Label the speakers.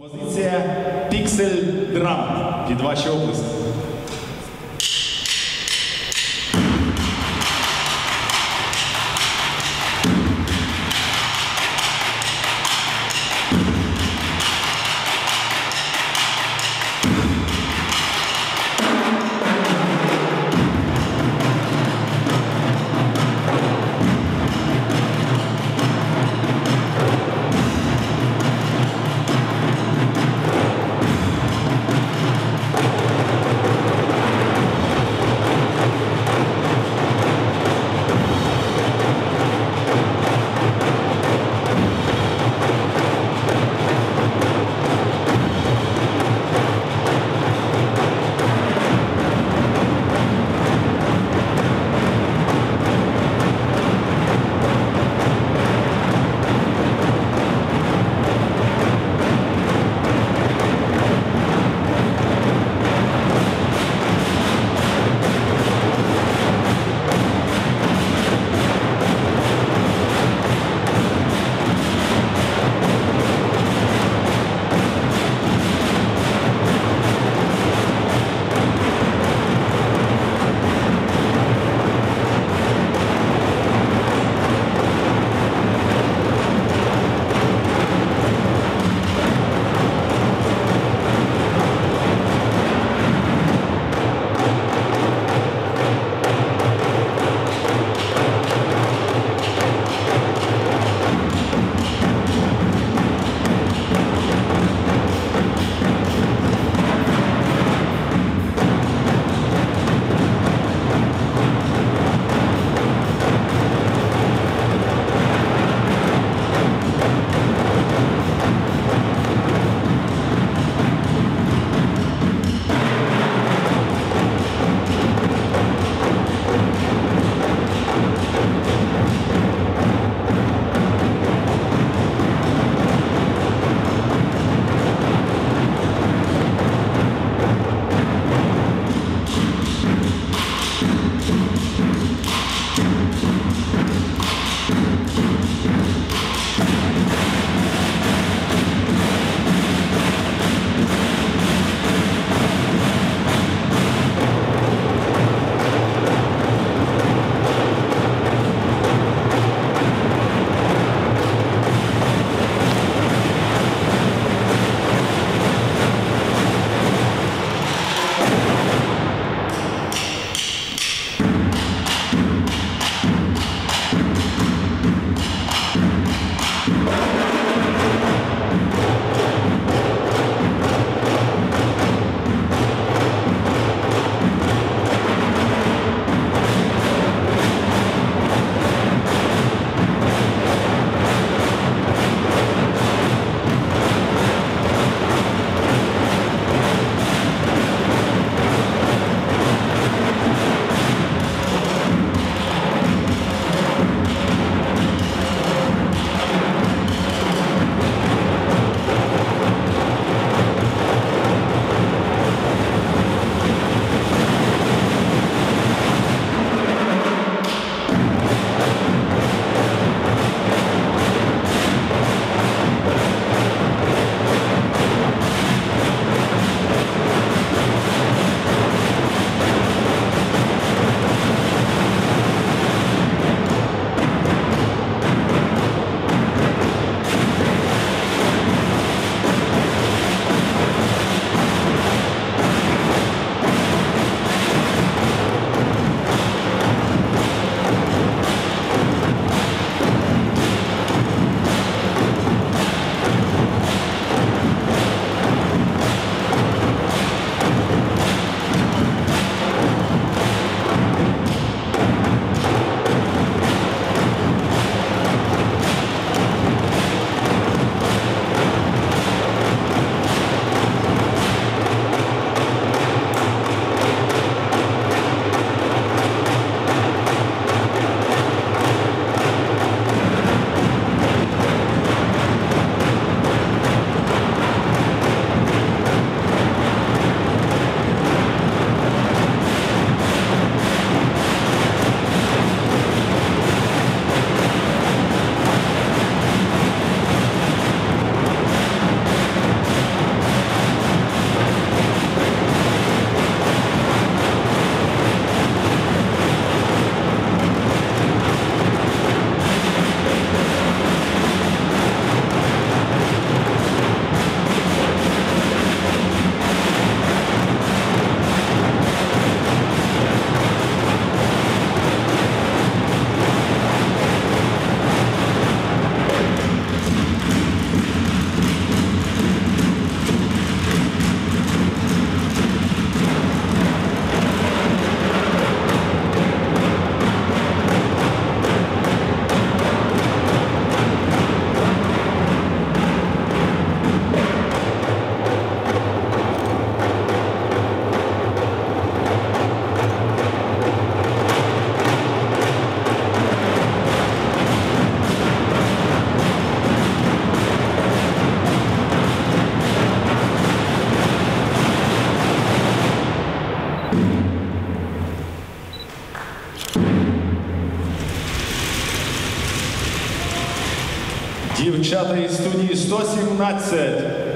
Speaker 1: Позиція Піксель Драм. Під ваші оплески. Дівчата із студії 117.